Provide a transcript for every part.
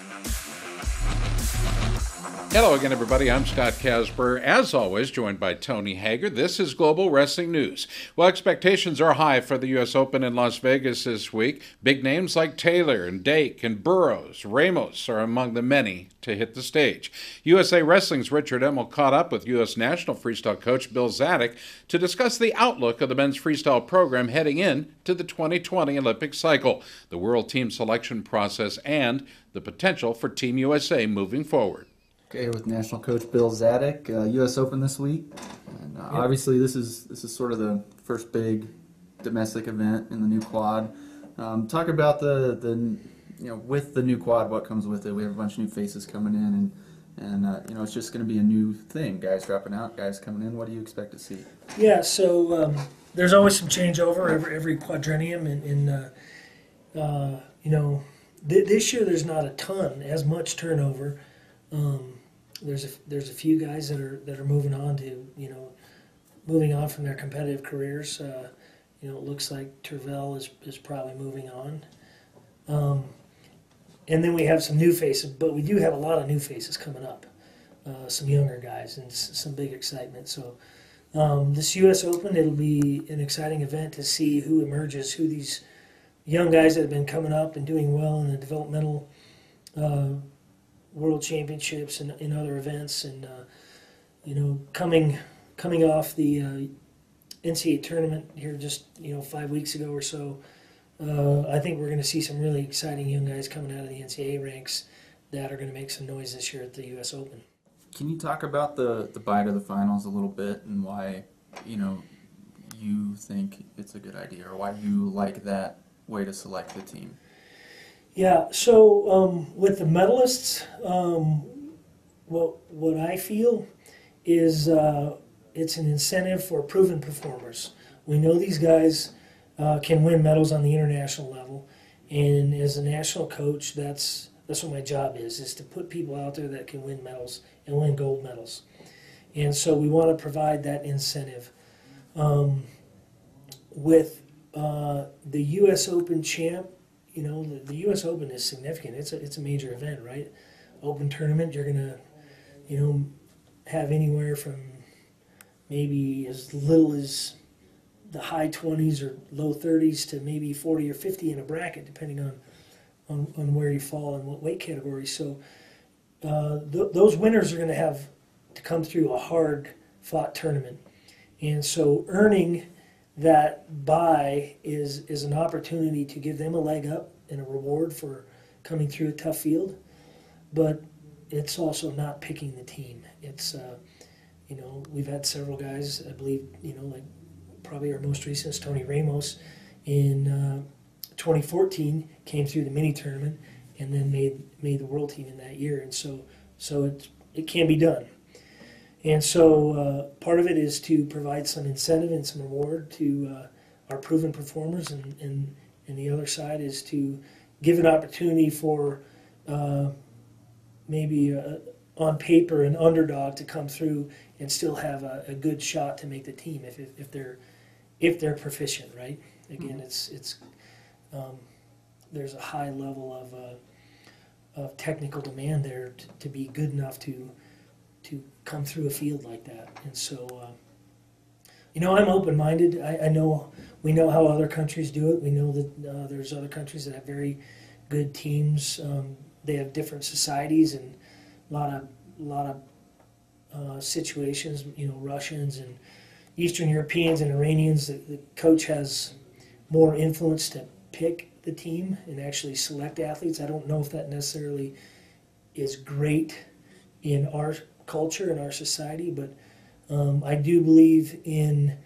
Thank you. Hello again, everybody. I'm Scott Casper, as always, joined by Tony Hager. This is Global Wrestling News. Well, expectations are high for the U.S. Open in Las Vegas this week. Big names like Taylor and Dake and Burroughs, Ramos are among the many to hit the stage. USA Wrestling's Richard Immel caught up with U.S. national freestyle coach Bill Zadick to discuss the outlook of the men's freestyle program heading in to the 2020 Olympic cycle, the world team selection process, and the potential for Team USA moving forward. Okay, with national coach Bill Zadick, uh, U.S. Open this week, and uh, yep. obviously this is this is sort of the first big domestic event in the new quad. Um, talk about the the you know with the new quad, what comes with it. We have a bunch of new faces coming in, and and uh, you know it's just going to be a new thing. Guys dropping out, guys coming in. What do you expect to see? Yeah, so um, there's always some changeover every every quadrennium, and, and uh, uh, you know th- this year there's not a ton as much turnover. Um, there's a there's a few guys that are that are moving on to you know moving on from their competitive careers. Uh, you know, it looks like Tervel is is probably moving on. Um, and then we have some new faces, but we do have a lot of new faces coming up. Uh, some younger guys and some big excitement. So um, this U.S. Open, it'll be an exciting event to see who emerges, who these young guys that have been coming up and doing well in the developmental uh, world championships and in other events, and uh, you know, coming coming off the uh, NCAA tournament here just you know five weeks ago or so. Uh, I think we're going to see some really exciting young guys coming out of the NCAA ranks that are going to make some noise this year at the U.S. Open. Can you talk about the the bye to the finals a little bit and why you know you think it's a good idea or why you like that way to select the team? Yeah, so um, with the medalists, um, what what I feel is uh, it's an incentive for proven performers. We know these guys uh, can win medals on the international level, and as a national coach, that's that's what my job is: is to put people out there that can win medals and win gold medals. And so we want to provide that incentive. Um, with uh, the U.S. Open champ you know, the, the U.S. Open is significant. It's a, it's a major event, right? Open tournament, you're gonna, you know, have anywhere from maybe as little as the high 20s or low 30s to maybe 40 or 50 in a bracket, depending on on, on where you fall and what weight category. So uh, th- those winners are going to have to come through a hard fought tournament, and so earning that buy is is an opportunity to give them a leg up and a reward for coming through a tough field, but it's also not picking the team. It's uh, you know we've had several guys I believe you know like probably our most recent is Tony Ramos in uh, 2014 came through the mini tournament and then made made the world team in that year. And so so it it can be done and so uh, part of it is to provide some incentive and some reward to uh, our proven performers, and, and, and the other side is to give an opportunity for uh, maybe a, uh, on paper an underdog to come through and still have a, a good shot to make the team if, if, if they're if they're proficient, right? Again, mm-hmm. it's it's um, there's a high level of uh, of technical demand there to, to be good enough to to come through a field like that. And so, uh, you know, I'm open minded. I, I, know we know how other countries do it. We know that uh, there's other countries that have very good teams. Um, they have different societies and a lot of a lot of uh, situations. You know, Russians and Eastern Europeans and Iranians. The, the coach has more influence to pick the team and actually select athletes. I don't know if that necessarily is great in our culture in our society, but um, I do believe in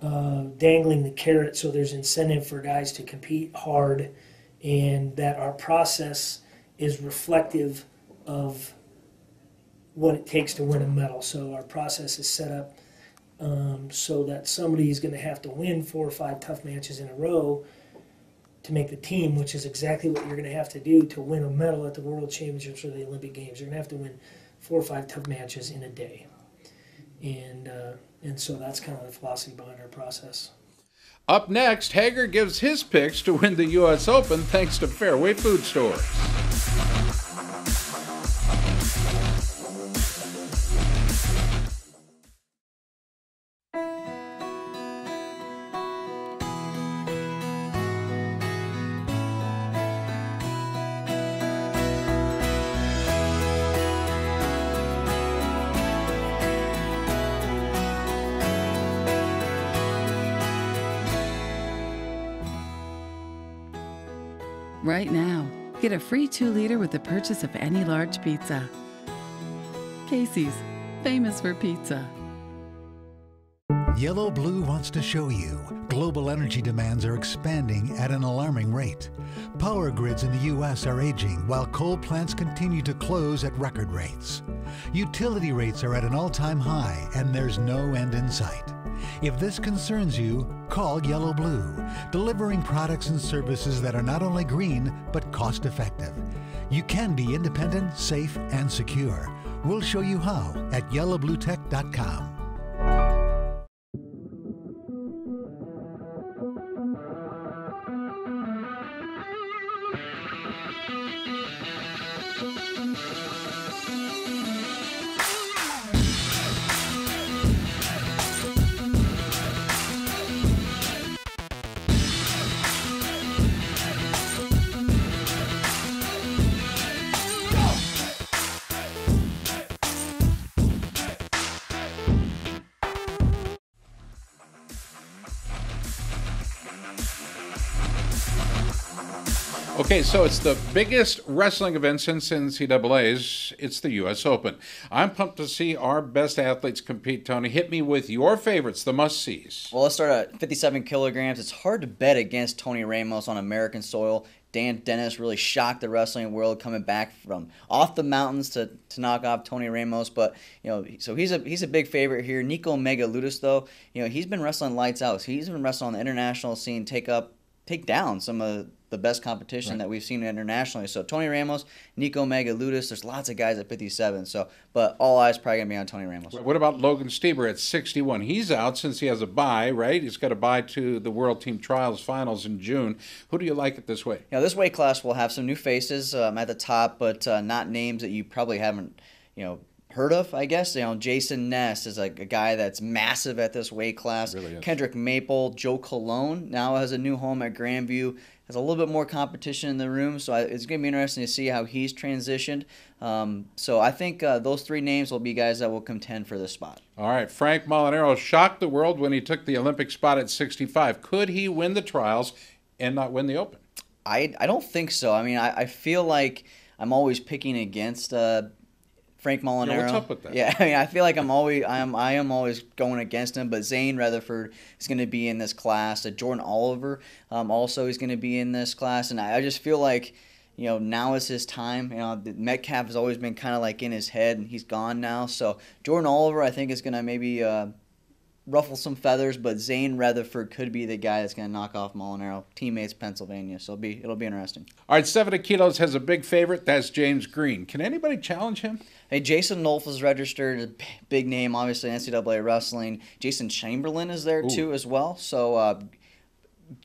uh, dangling the carrot so there's incentive for guys to compete hard and that our process is reflective of what it takes to win a medal. So our process is set up um, so that somebody is going to have to win four or five tough matches in a row to make the team, which is exactly what you're going to have to do to win a medal at the World Championships or the Olympic Games. You're going to have to win four or five tough matches in a day, and uh, and so that's kind of the philosophy behind our process. Up next, Hager gives his picks to win the U.S. Open thanks to Fairway Food Stores. Get a free 2 liter with the purchase of any large pizza. Casey's, famous for pizza. Yellow Blue wants to show you global energy demands are expanding at an alarming rate. Power grids in the U.S. are aging while coal plants continue to close at record rates. Utility rates are at an all time high and there's no end in sight. If this concerns you, call Yellow Blue, delivering products and services that are not only green but cost effective. You can be independent, safe, and secure. We'll show you how at yellowbluetech.com. Okay, so it's the biggest wrestling event since NCAA's. It's the U.S. Open. I'm pumped to see our best athletes compete. Tony, hit me with your favorites, the must sees. Well, let's start at 57 kilograms. It's hard to bet against Tony Ramos on American soil. Dan Dennis really shocked the wrestling world coming back from off the mountains to, to knock off Tony Ramos. But you know, so he's a he's a big favorite here. Nico Mega Megaludis, though, you know, he's been wrestling lights out. He's been wrestling on the international scene, take up take down some of the best competition right. that we've seen internationally. So Tony Ramos, Nico Megaludis, there's lots of guys at 57. So, but all eyes probably gonna be on Tony Ramos. What about Logan Stieber at 61? He's out since he has a bye, right? He's got a bye to the World Team Trials Finals in June. Who do you like it this way? Yeah, this weight class will have some new faces um, at the top, but uh, not names that you probably haven't, you know, heard of, I guess. You know, Jason Ness is like a guy that's massive at this weight class. Really Kendrick Maple, Joe Colon now has a new home at Grandview. Has a little bit more competition in the room, so it's going to be interesting to see how he's transitioned. Um, so I think uh, those three names will be guys that will contend for this spot. All right, Frank Molinaro shocked the world when he took the Olympic spot at 65. Could he win the trials and not win the Open? I, I don't think so. I mean, I, I feel like I'm always picking against uh, Frank Molinaro. Yeah, what's up with that? Yeah, I mean, I feel like I'm always I am I am always going against him. But Zain Retherford is going to be in this class. Uh, Jordan Oliver um, also is going to be in this class, and I, I, just feel like you know now is his time. You know, Metcalf has always been kind of like in his head, and he's gone now. So Jordan Oliver, I think, is going to maybe. Uh, ruffle some feathers, but Zain Retherford could be the guy that's going to knock off Molinaro. Teammates Pennsylvania, so it'll be it'll be interesting. All right, seventy kilos has a big favorite. That's James Green. Can anybody challenge him? Hey, Jason Nolf is registered, a big name, obviously NCAA wrestling. Jason Chamberlain is there Ooh. too as well. So uh,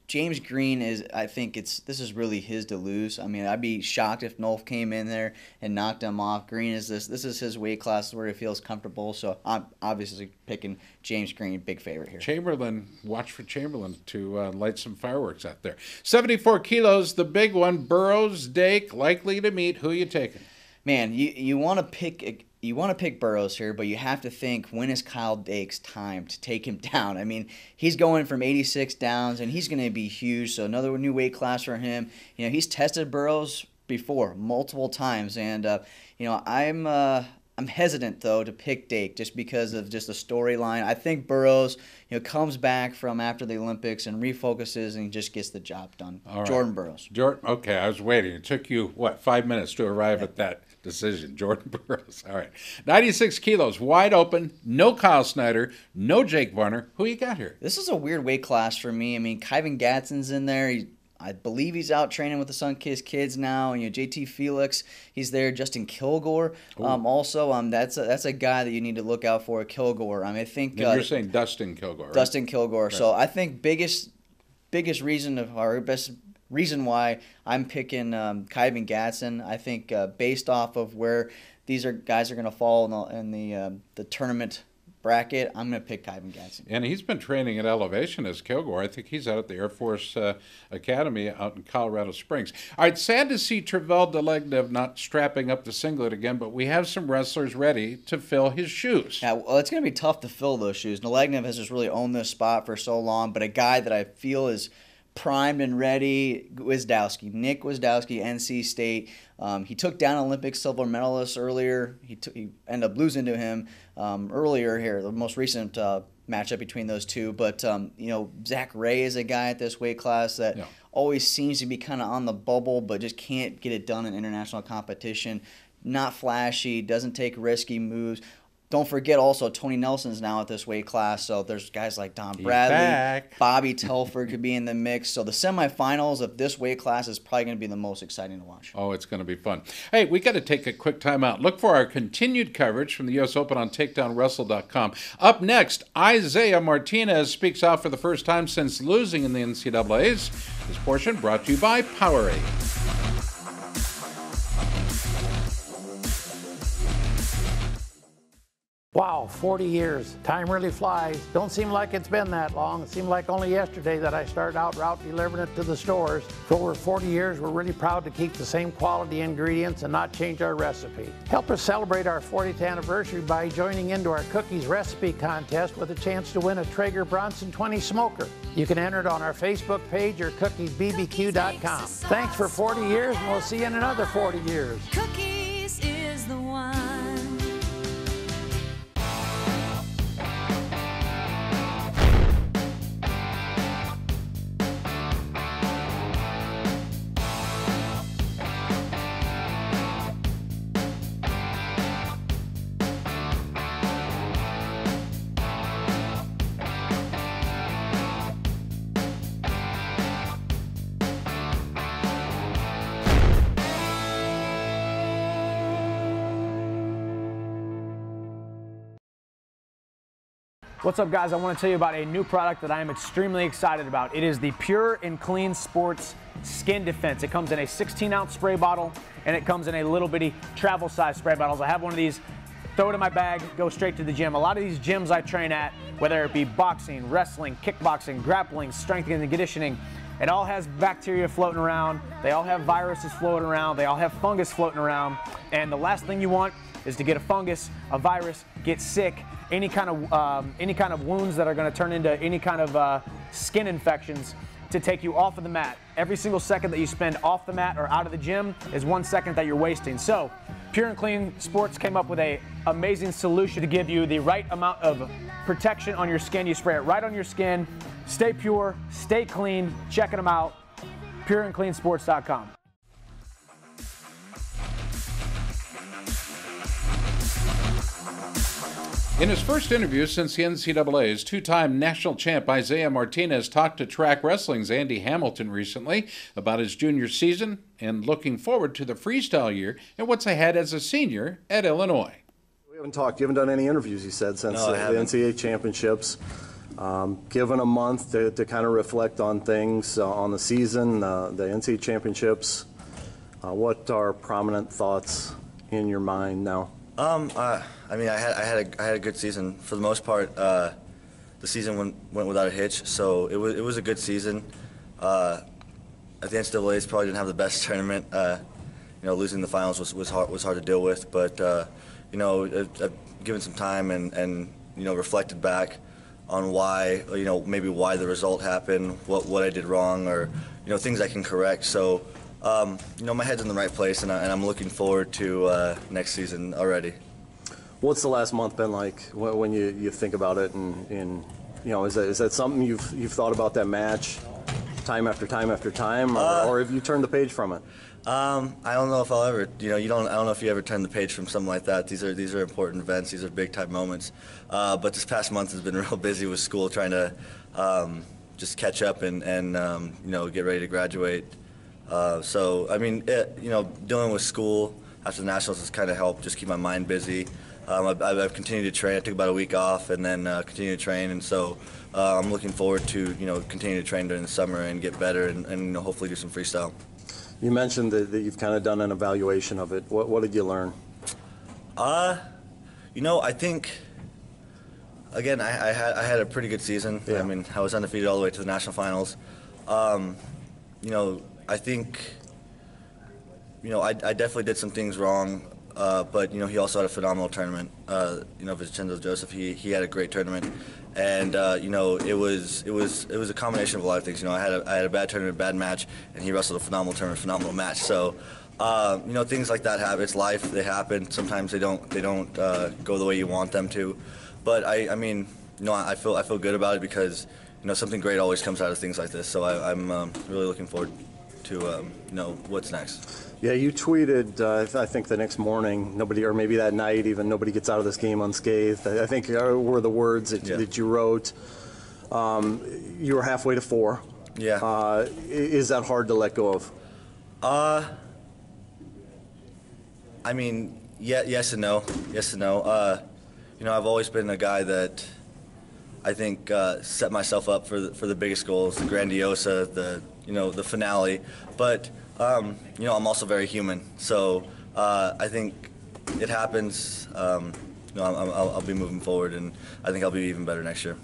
James Green is, I think it's this is really his to lose. I mean, I'd be shocked if Nolf came in there and knocked him off. Green is this, this is his weight class where he feels comfortable. So I'm obviously picking James Green, big favorite here. Chamberlain, watch for Chamberlain to uh, light some fireworks out there. 74 kilos, the big one. Burroughs, Dake, likely to meet. Who you taking? Man, you you want to pick you want to pick Burroughs here, but you have to think when is Kyle Dake's time to take him down? I mean, he's going from 86 downs and he's going to be huge. So another new weight class for him. You know, he's tested Burroughs before multiple times, and uh, you know, I'm. Uh, I'm hesitant though to pick Dake just because of just the storyline. I think Burroughs, you know, comes back from after the Olympics and refocuses and just gets the job done. Jordan Burroughs. Jordan. Okay, I was waiting. It took you what five minutes to arrive yeah. at that decision. Jordan Burroughs. All right. 96 kilos, wide open, no Kyle Snyder, no Jake Varner. Who you got here? This is a weird weight class for me. I mean, Kyven Gadson's in there. He, I believe he's out training with the Sunkist kids now. And, you know, JT Felix, he's there. Justin Kilgore, um, also, um, that's a, that's a guy that you need to look out for. Kilgore. I mean, I think uh, you're saying Dustin Kilgore. Right? Dustin Kilgore. Right. So I think biggest biggest reason of our best reason why I'm picking um, Kyven Gadson. I think uh, based off of where these are guys are going to fall in the in the, uh, the tournament bracket, I'm going to pick Kyven Gadson. And he's been training at elevation as Kilgore. I think he's out at the Air Force uh, Academy out in Colorado Springs. All right, sad to see Tervel Dlagnev not strapping up the singlet again, but we have some wrestlers ready to fill his shoes. Yeah, well, it's going to be tough to fill those shoes. Dlagnev has just really owned this spot for so long, but a guy that I feel is – primed and ready. Gwiazdowski, Nick Gwiazdowski, NC State. Um, he took down Olympic silver medalist earlier. He, t- he ended up losing to him um, earlier here, the most recent uh, matchup between those two. But um, you know, Zach Rey is a guy at this weight class that Yeah. always seems to be kind of on the bubble, but just can't get it done in international competition. Not flashy, doesn't take risky moves. Don't forget also Tony Nelson's now at this weight class, so there's guys like Dom Bradley, back. Bobby Telford could be in the mix. So the semifinals of this weight class is probably going to be the most exciting to watch. Oh, it's going to be fun. Hey, we got to take a quick time out. Look for our continued coverage from the U.S. Open on TakedownWrestle.com. Up next, Isaiah Martinez speaks out for the first time since losing in the NCAA's. This portion brought to you by Powerade. Wow, 40 years. Time really flies. Don't seem like it's been that long. It seemed like only yesterday that I started out route delivering it to the stores. For over 40 years, we're really proud to keep the same quality ingredients and not change our recipe. Help us celebrate our 40th anniversary by joining into our cookies recipe contest with a chance to win a Traeger Bronson 20 smoker. You can enter it on our Facebook page or cookiesbbq.com. Thanks for 40 years, and we'll see you in another 40 years. What's up, guys? I want to tell you about a new product that I am extremely excited about. It is the Pure and Clean Sports Skin Defense. It comes in a 16 ounce spray bottle and it comes in a little bitty travel size spray bottles. I have one of these, throw it in my bag, go straight to the gym. A lot of these gyms I train at, whether it be boxing, wrestling, kickboxing, grappling, strength and conditioning, it all has bacteria floating around. They all have viruses floating around. They all have fungus floating around. And the last thing you want is to get a fungus, a virus, get sick, any kind of um, any kind of wounds that are going to turn into any kind of uh, skin infections to take you off of the mat. Every single second that you spend off the mat or out of the gym is one second that you're wasting. So, Pure and Clean Sports came up with a amazing solution to give you the right amount of protection on your skin. You spray it right on your skin. Stay pure, stay clean. Checking them out. PureAndCleanSports.com. In his first interview since the NCAA's, two time national champ Isaiah Martinez talked to Track Wrestling's Andy Hamilton recently about his junior season and looking forward to the freestyle year and what's ahead as a senior at Illinois. We haven't talked. You haven't done any interviews, you said, since No, the, the. NCAA championships. Um, given a month to, to kind of reflect on things uh, on the season, uh, the NCAA championships, uh, what are prominent thoughts in your mind now? Um, uh, I mean, I had I had a, I had a good season for the most part. Uh, the season went, went without a hitch, so it was it was a good season. Uh, at the NCAA's, probably didn't have the best tournament. Uh, you know, losing the finals was, was hard was hard to deal with, but uh, you know, I've, I've given some time and and you know reflected back on why you know maybe why the result happened, what what I did wrong, or you know things I can correct. So. Um, you know, my head's in the right place, and, I, and I'm looking forward to uh, next season already. What's the last month been like when, when you, you think about it? And, and you know, is that, is that something you've you've thought about that match time after time after time, or, Uh, or have you turned the page from it? Um, I don't know if I'll ever, you know, you don't, I don't know if you ever turn the page from something like that. These are these are important events. These are big time moments. Uh, but this past month has been real busy with school, trying to um, just catch up and and um, you know get ready to graduate. Uh, so I mean, it, you know, dealing with school after the nationals has kind of helped just keep my mind busy. Um, I've, I've continued to train. I took about a week off and then uh, continued to train, and so uh, I'm looking forward to you know continue to train during the summer and get better and, and you know, hopefully do some freestyle. You mentioned that, that you've kind of done an evaluation of it. What, what did you learn? Uh, you know, I think again, I, I had I had a pretty good season. Yeah. I mean, I was undefeated all the way to the national finals. Um, you know, I think you know I, I definitely did some things wrong uh, but you know he also had a phenomenal tournament. Uh, you know Vincenzo Joseph, he he had a great tournament, and uh, you know it was it was it was a combination of a lot of things. You know I had a, I had a bad tournament, bad match, and he wrestled a phenomenal tournament, phenomenal match. So. Uh, you know things like that happen. It's life. They happen. Sometimes they don't. They don't uh, go the way you want them to. But I, I mean, you know, I feel I feel good about it because you know something great always comes out of things like this. So I, am um, really looking forward to um, know what's next. Yeah, you tweeted. Uh, I think the next morning, nobody, or maybe that night, even nobody gets out of this game unscathed. I think uh, were the words that, yeah. that you wrote. Um, you were halfway to four. Yeah. Uh, is that hard to let go of? Uh, I mean, yeah, yes and no. Yes and no. Uh, you know, I've always been a guy that I think uh, set myself up for the, for the biggest goals, the grandiosa, the you know the finale. But um, you know, I'm also very human, so uh, I think it happens. Um, you know, I'll, I'll, be moving forward, and I think I'll be even better next year.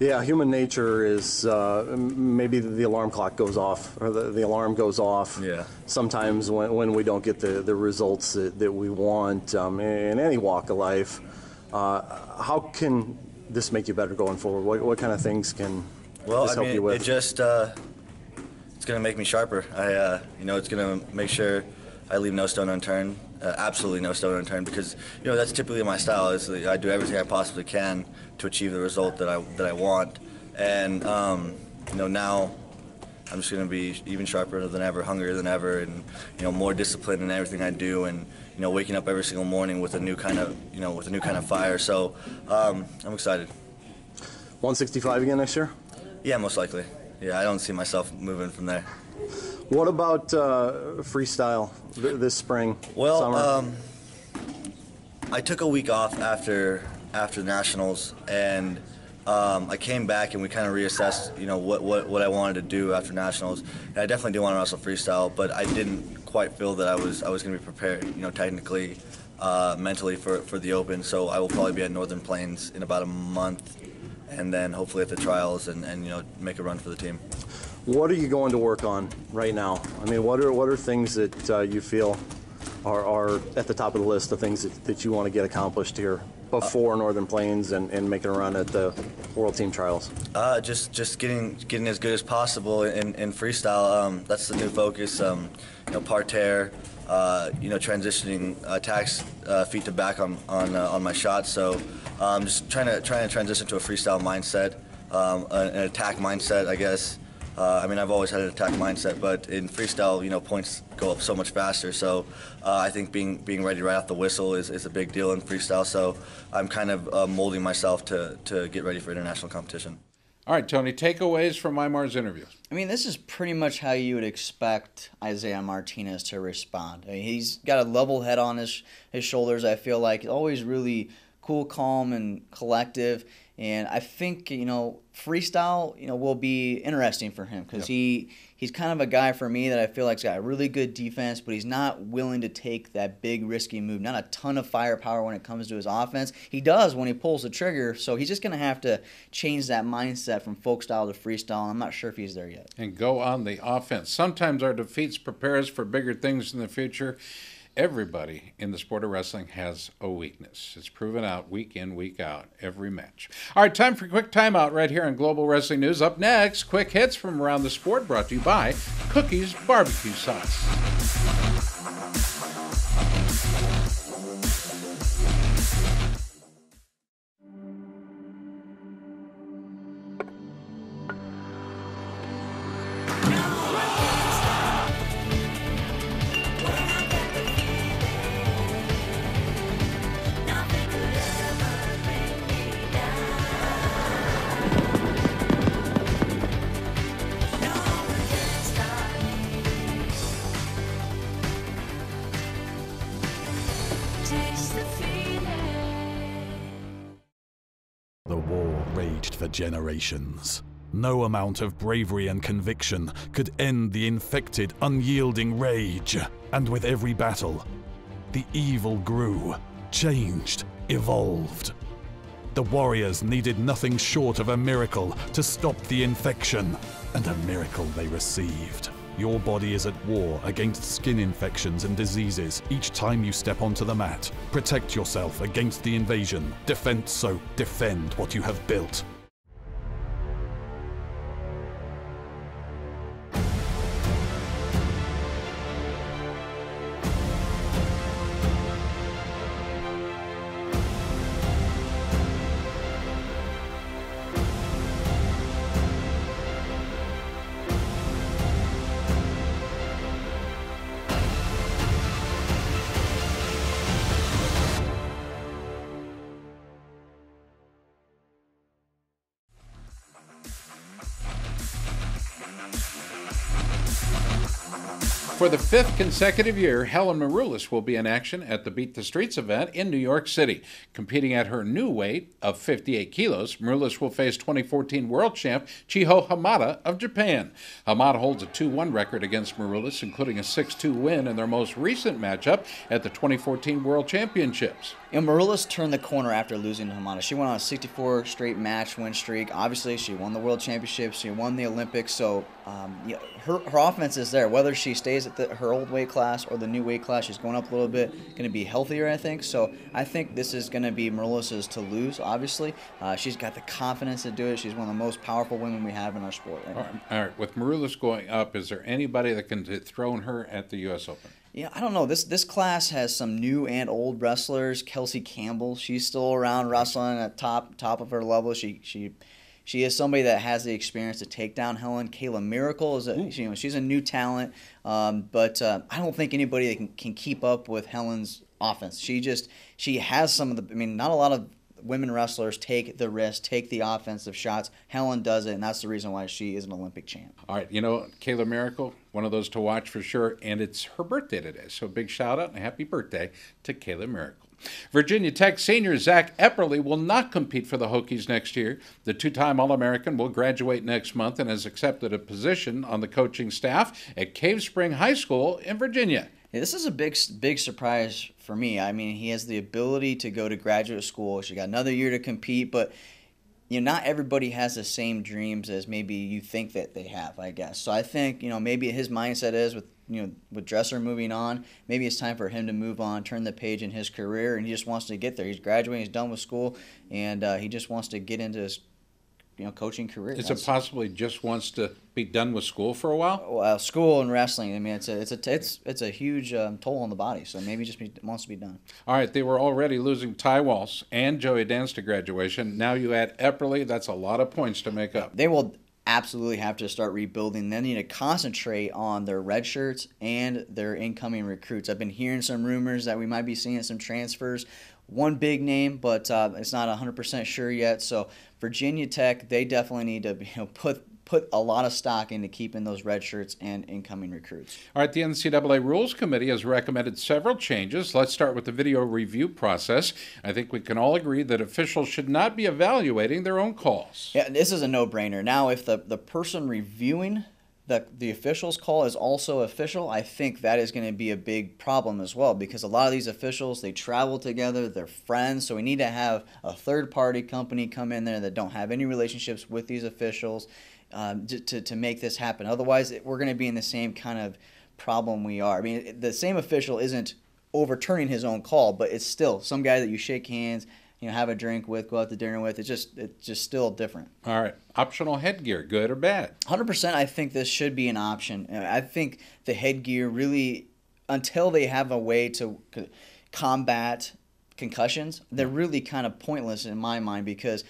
Yeah, human nature is uh, maybe the alarm clock goes off or the, the alarm goes off. Yeah. Sometimes when, when we don't get the, the results that, that we want um, in any walk of life, uh, how can this make you better going forward? What, what kind of things can well, this I help mean, you with? It just uh, going to make me sharper. I uh, you know it's going to make sure I leave no stone unturned. Uh, absolutely no stone unturned because you know that's typically my style. Is I do everything I possibly can to achieve the result that I that I want, and um, you know now I'm just going to be even sharper than ever, hungrier than ever, and you know more disciplined in everything I do, and you know waking up every single morning with a new kind of you know with a new kind of fire. So um, I'm excited. 165 again next year? Yeah, most likely. Yeah, I don't see myself moving from there. What about uh, freestyle this spring? Well, um, I took a week off after after nationals, and um, I came back and we kind of reassessed, you know, what, what, what I wanted to do after nationals. And I definitely do want to wrestle freestyle, but I didn't quite feel that I was I was going to be prepared, you know, technically, uh, mentally for for the Open. So I will probably be at Northern Plains in about a month, and then hopefully at the trials and, and you know make a run for the team. What are you going to work on right now? I mean, what are what are things that uh, you feel are, are at the top of the list of things that, that you want to get accomplished here before Northern Plains and, and making a run at the World Team Trials? Uh, just just getting getting as good as possible in, in freestyle. Um, that's the new focus. Um, you know, parterre. Uh, you know, transitioning attacks uh, feet to back on on uh, on my shots. So, I'm um, just trying to trying to transition to a freestyle mindset, um, an attack mindset, I guess. Uh, I mean, I've always had an attack mindset, but in freestyle, you know, points go up so much faster. So uh, I think being being ready right off the whistle is, is a big deal in freestyle. So I'm kind of uh, molding myself to, to get ready for international competition. All right, Tony, takeaways from Imar's interview. I mean, this is pretty much how you would expect Isaiah Martinez to respond. I mean, he's got a level head on his, his shoulders, I feel like. Always really cool, calm, and collective. And I think you know freestyle you know will be interesting for him because yep. he he's kind of a guy for me that I feel like's got a really good defense, but he's not willing to take that big risky move. Not a ton of firepower when it comes to his offense. He does when he pulls the trigger, so he's just going to have to change that mindset from folk style to freestyle. I'm not sure if he's there yet. And go on the offense. Sometimes our defeats prepare us for bigger things in the future everybody in the sport of wrestling has a weakness. It's proven out week in, week out, every match. All right, time for a quick timeout right here on Global Wrestling News. Up next, quick hits from around the sport brought to you by Cookies Barbecue Sauce. Generations. No amount of bravery and conviction could end the infected, unyielding rage. And with every battle, the evil grew, changed, evolved. The warriors needed nothing short of a miracle to stop the infection, and a miracle they received. Your body is at war against skin infections and diseases each time you step onto the mat. Protect yourself against the invasion. Defense Soap. Defend what you have built. For the fifth consecutive year, Helen Maroulis will be in action at the Beat the Streets event in New York City. Competing at her new weight of 58 kilos, Maroulis will face 2014 world champ Chiho Hamada of Japan. Hamada holds a 2 1 record against Maroulis, including a 6 2 win in their most recent matchup at the 2014 World Championships. You know, Maroulis turned the corner after losing to Hamada. She went on a 64 straight match win streak. Obviously, she won the World Championships. She won the Olympics. So um, yeah, her, her offense is there. Whether she stays at the, her old weight class or the new weight class, she's going up a little bit. Going to be healthier, I think. So I think this is going to be Maroulis's to lose. Obviously, uh, she's got the confidence to do it. She's one of the most powerful women we have in our sport. All right, all right. with Maroulis going up, is there anybody that can dethrone her at the U.S. Open? Yeah, I don't know. This this class has some new and old wrestlers. Kelsey Campbell, she's still around wrestling at top top of her level. She she she is somebody that has the experience to take down Helen. Kayla Miracle is a you know she's a new talent, um, but uh, I don't think anybody can, can keep up with Helen's offense. She just she has some of the. I mean, not a lot of women wrestlers take the risk, take the offensive shots. Helen does it, and that's the reason why she is an Olympic champ. All right, you know, Kayla Miracle, one of those to watch for sure, and it's her birthday today. So big shout out and happy birthday to Kayla Miracle. Virginia Tech senior Zach Epperly will not compete for the Hokies next year. The two time All American will graduate next month and has accepted a position on the coaching staff at Cave Spring High School in Virginia. Yeah, this is a big, big surprise for me. I mean, he has the ability to go to graduate school. She got another year to compete, but you know, not everybody has the same dreams as maybe you think that they have. I guess. So I think you know maybe his mindset is with you know with Dresser moving on, maybe it's time for him to move on, turn the page in his career, and he just wants to get there. He's graduating, he's done with school, and uh, he just wants to get into his you know coaching career. Is it possibly just wants to be done with school for a while? Well, school and wrestling. I mean, it's a it's a it's it's a huge um, toll on the body. So maybe just be, wants to be done. All right, they were already losing Ty Walz and Joey Dance to graduation. Now you add Epperly. That's a lot of points to make up. They will absolutely have to start rebuilding. They need to concentrate on their red shirts and their incoming recruits. I've been hearing some rumors that we might be seeing some transfers. One big name, but uh, it's not 100% sure yet. So Virginia Tech, they definitely need to you know, put put a lot of stock into keeping those red shirts and incoming recruits. All right, the NCAA Rules Committee has recommended several changes. Let's start with the video review process. I think we can all agree that officials should not be evaluating their own calls. Yeah, this is a no-brainer. Now, if the, the person reviewing the, the officials call is also official, I think that is going to be a big problem as well because a lot of these officials they travel together, they're friends, so we need to have a third party company come in there that don't have any relationships with these officials um, to, to make this happen. Otherwise, we're going to be in the same kind of problem we are. I mean, the same official isn't overturning his own call, but it's still some guy that you shake hands, you know, have a drink with, go out to dinner with. It's just it's just still different. All right, optional headgear, good or bad? Hundred percent. I think this should be an option. I think the headgear really, until they have a way to combat concussions, they're really kind of pointless in my mind because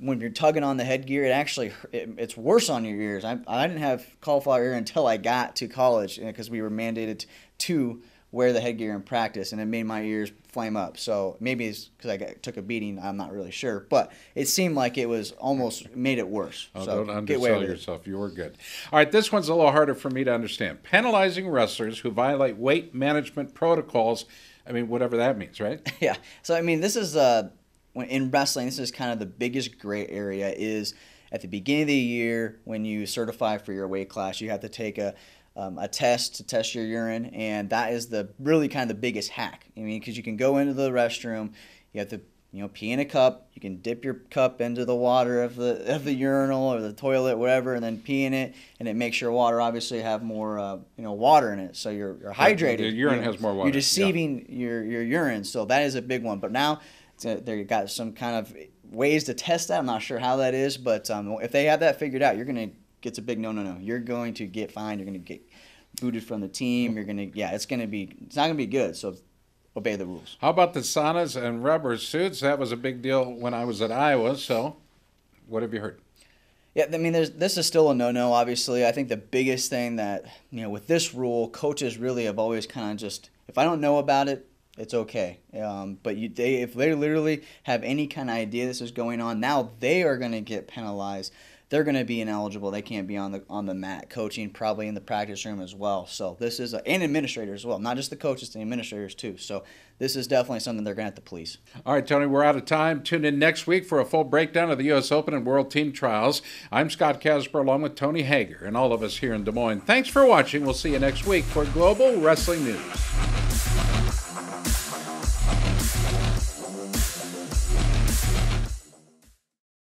when you're tugging on the headgear, it actually it, it's worse on your ears. I, I didn't have cauliflower ear until I got to college because we were mandated to wear the headgear in practice, and it made my ears flame up. So maybe it's because I got, took a beating. I'm not really sure, but it seemed like it was almost made it worse. Oh, so don't undersell yourself. You were good. All right, this one's a little harder for me to understand. Penalizing wrestlers who violate weight management protocols. I mean, whatever that means, right? yeah. So I mean, this is uh, when in wrestling, this is kind of the biggest gray area. Is at the beginning of the year when you certify for your weight class, you have to take a um, a test to test your urine, and that is the really kind of the biggest hack. I mean, because you can go into the restroom, you have to you know, pee in a cup. You can dip your cup into the water of the of the urinal or the toilet, whatever, and then pee in it, and it makes your water obviously have more, uh, you know, water in it, so you're, you're hydrated. the urine You know, has more water, You're yeah. deceiving your your urine, so that is a big one. But now a- they got some kind of ways to test that. I'm not sure how that is, but um, if they have that figured out, you're gonna get a big no no no. You're going to get fined. You're gonna get booted from the team. You're gonna yeah, it's gonna be it's not gonna be good. So obey the rules. How about the saunas and rubber suits? That was a big deal when I was at Iowa. So, what have you heard? Yeah, I mean, there's this is still a no-no. Obviously, I think the biggest thing that you know with this rule, coaches really have always kind of just if I don't know about it, it's okay. Um, but you, they if they literally have any kind of idea this is going on, now they are going to get penalized. They're going to be ineligible. They can't be on the on the mat coaching, probably in the practice room as well. So this is a, and administrators as well, not just the coaches, the administrators too. So this is definitely something they're going to have to police. All right, Tony, we're out of time. Tune in next week for a full breakdown of the U.S. Open and World Team Trials. I'm Scott Casper along with Tony Hager and all of us here in Des Moines. Thanks for watching. We'll see you next week for Global Wrestling News.